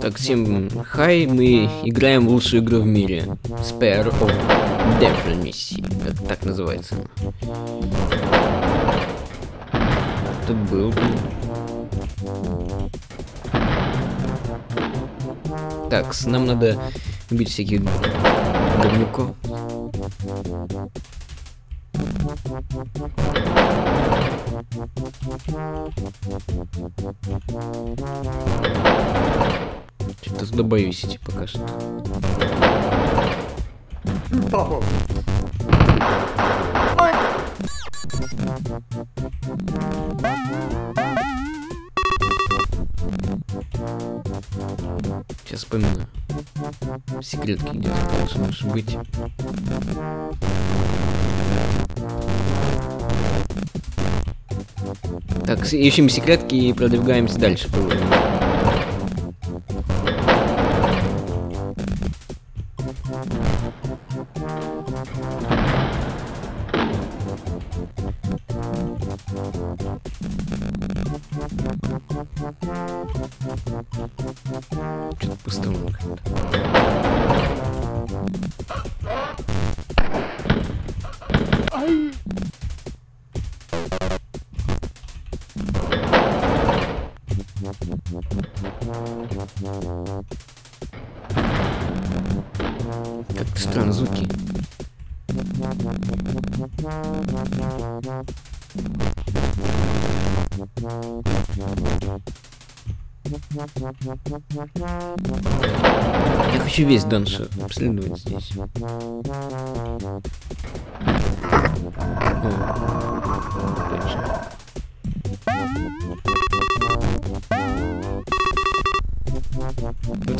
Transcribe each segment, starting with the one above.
Так, всем хай, мы играем в лучшую игру в мире. Spare of Definicy. Это так называется. Тут был. Так, нам надо убить всяких говнюков. Что-то туда боюсь идти пока что. Сейчас вспомину. Секретки где-то должны быть. Так, ищем секретки и продвигаемся дальше Как-то странно звуки. Я хочу весь данж обследовать здесь. О,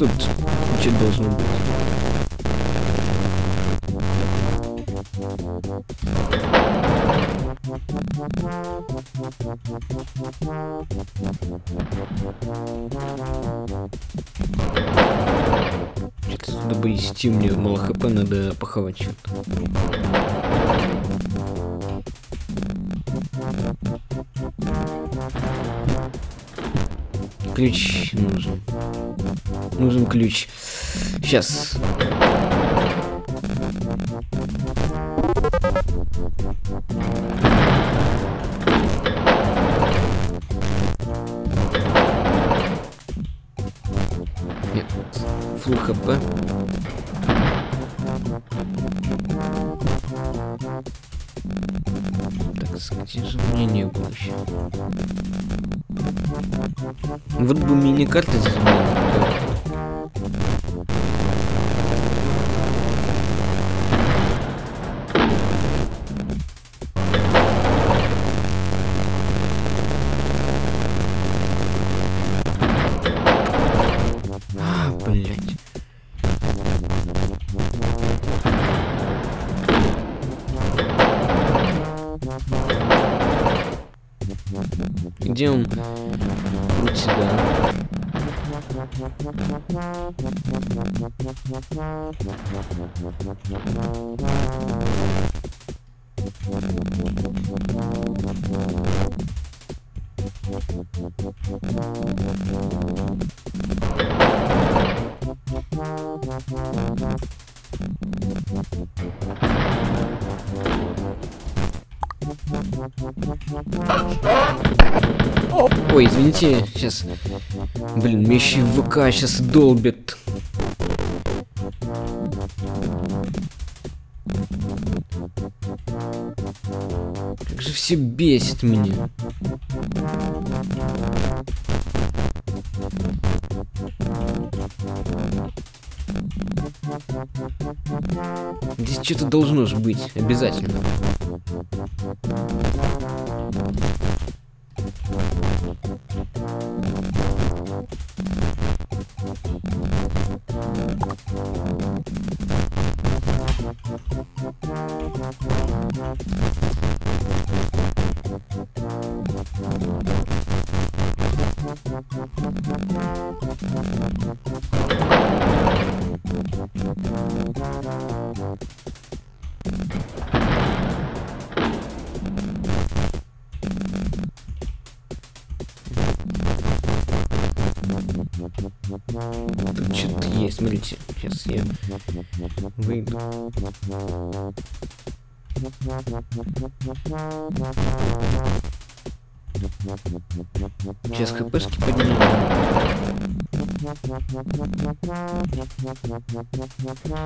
тут что должно быть. Что-то туда бы идти, мне мало хп, надо похавать что-то. Ключ нужен. Нужен ключ. Сейчас. Нет. Фул хп. Так, где же мне не еще? Вот бы мини-карты здесь Где он? Вот сюда. Ой, извините, сейчас... Блин, и ВК сейчас долбит. Как же все бесит меня. Здесь что-то должно же быть, обязательно. Там что-то есть, смотрите, сейчас я выйду. Сейчас хпшки поднимем. よっしゃ!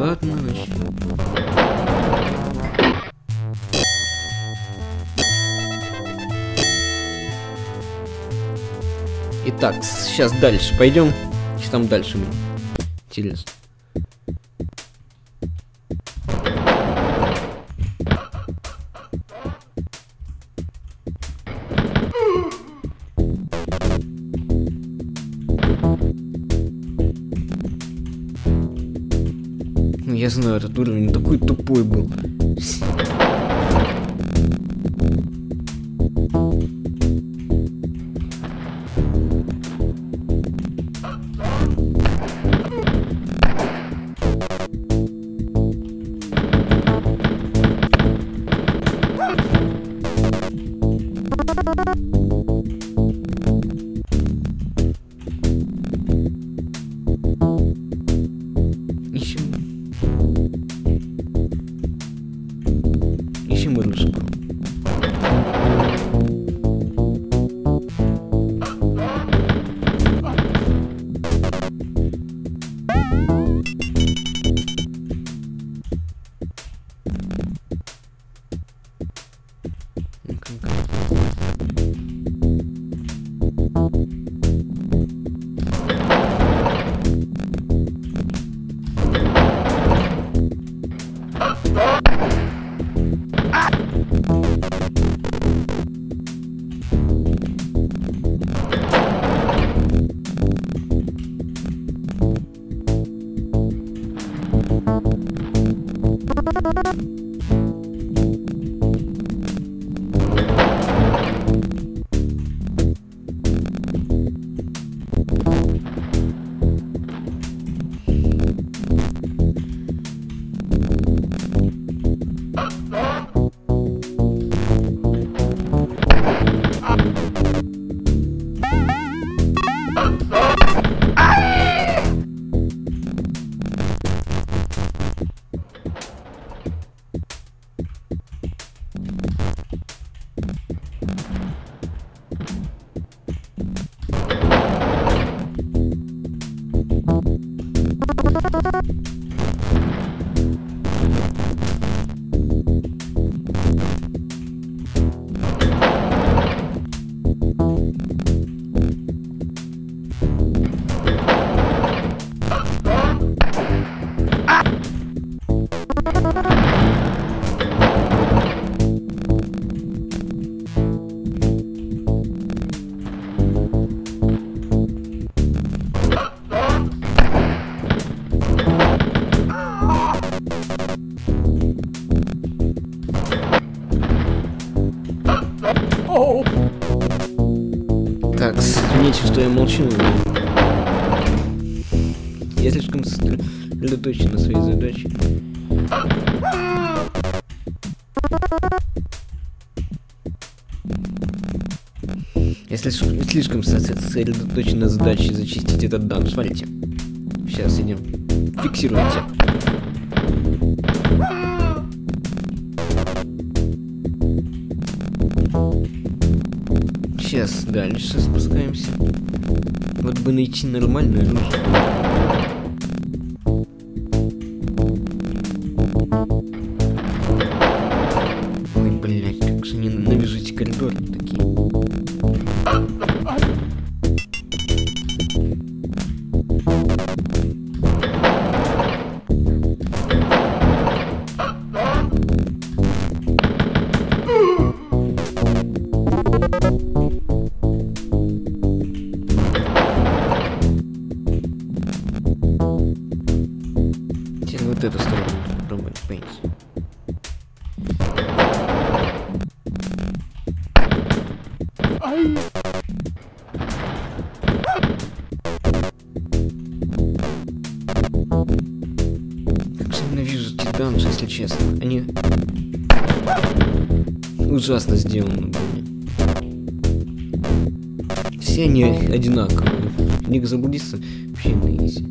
Ладно, начнем. Итак, сейчас дальше пойдем. Что там дальше будет? Интересно. Я знаю, этот уровень такой тупой был. Так, молчу. Я слишком сосредоточен на своей задаче. Я слишком, слишком сосредоточен на задаче зачистить этот дан. Смотрите. Сейчас идем. Фиксируйте. Сейчас дальше спускаемся. Вот бы найти нормальную. Как же ненавижу эти данжи, если честно. Они ужасно сделаны были. Все они одинаковые. В них заблудиться вообще на изи.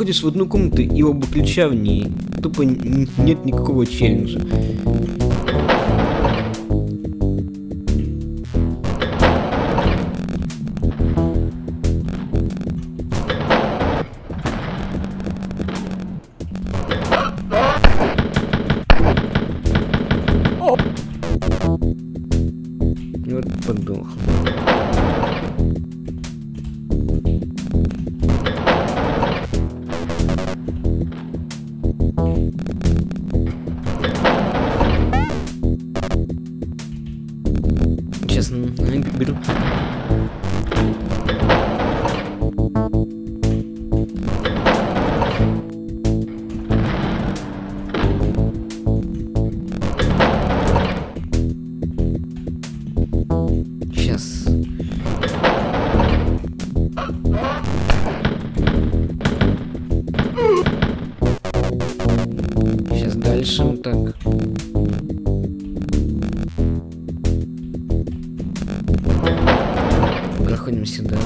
Заходишь в одну комнату и оба ключа в ней. Тупо нет никакого челленджа. Проходим сюда.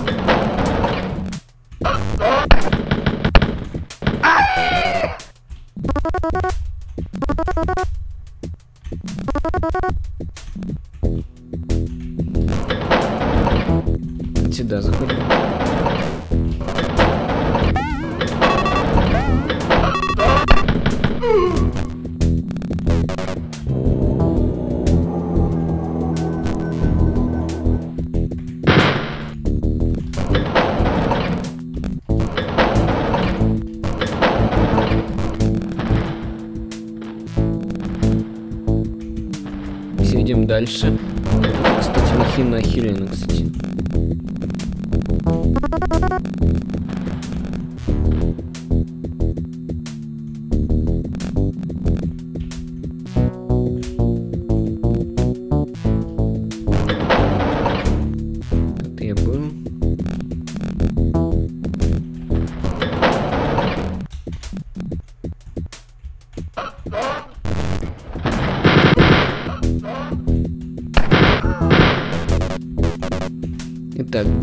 Сюда дальше. Кстати, махина охеренно, кстати.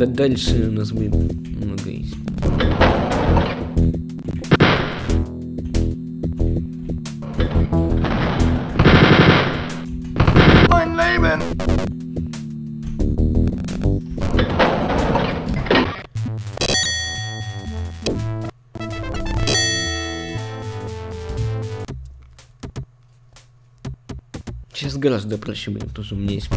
Да дальше у нас будет много есть. Сейчас гораздо проще будет, тоже у меня есть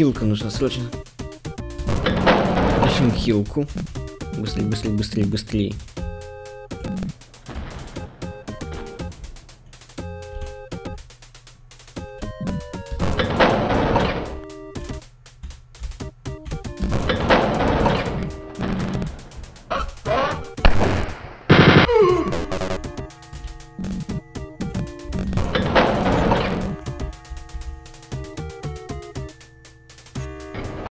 Хилка нужна срочно. Ищем хилку. Быстрее, быстрее, быстрее, быстрее.